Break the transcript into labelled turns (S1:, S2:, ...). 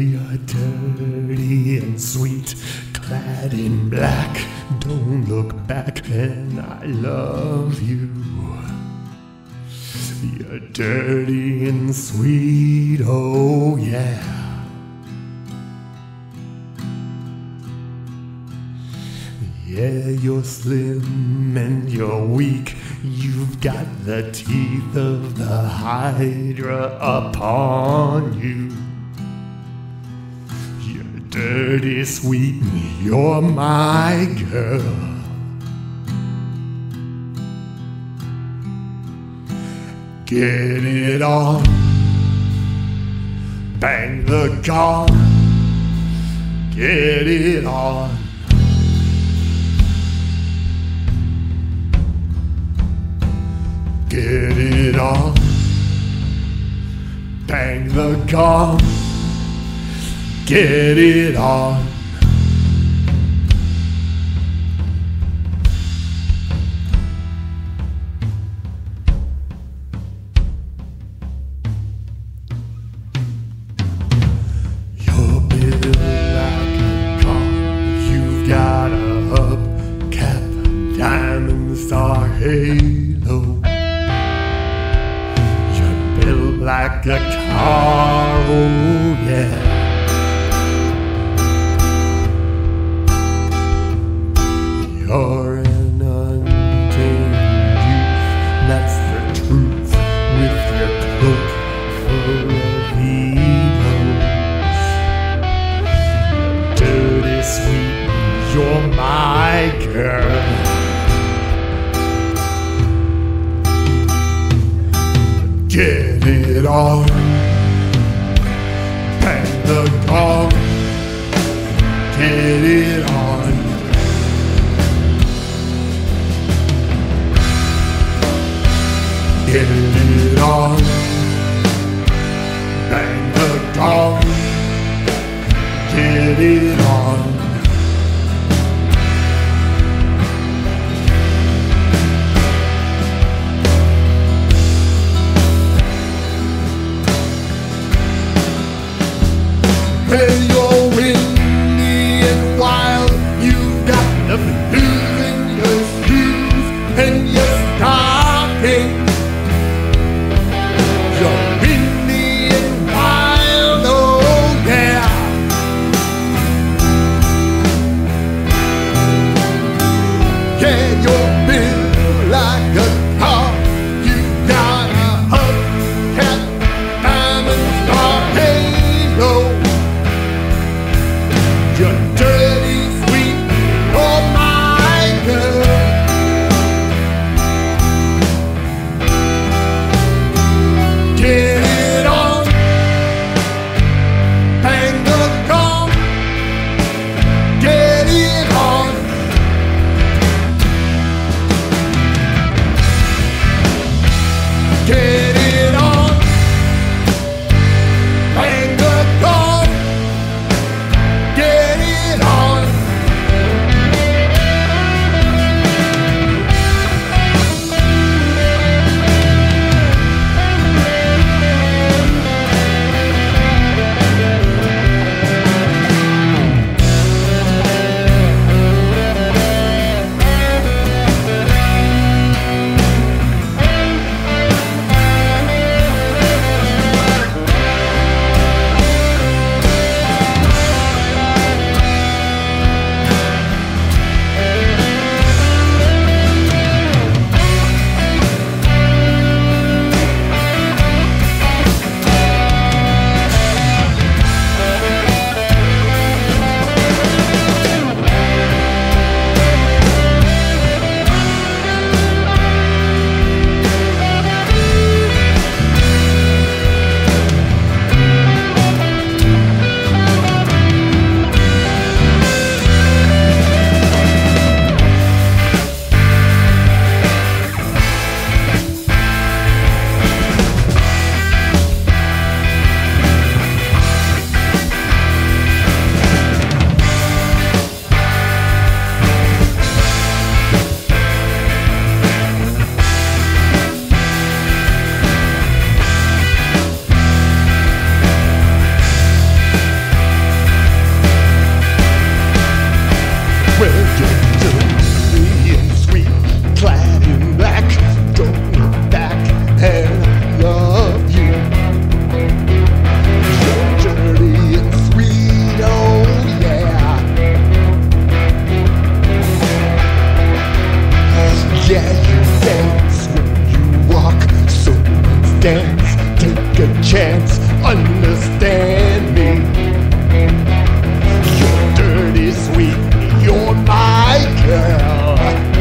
S1: you're uh, dirty and sweet, clad in black. Don't look back, and I love you. You're dirty and sweet, oh yeah. Yeah, you're slim and you're weak. You've got the teeth of the Hydra upon you. Dirty, sweet, you're my girl. Get it on. Bang the gong. Get it on. Get it on. Bang the gong. Get it on. Star halo. You're built like a car, oh yeah. You're an untamed youth, that's the truth. With your cloak full of egos, dirty sweet, you're my girl. Get it on, bang the gong, get it on. dong, bang the dong, get it on. Hey, you're windy and wild, you've got nothing to lose in your shoes and your stockings. dance, take a chance, understand me. You're dirty, sweet, you're my girl.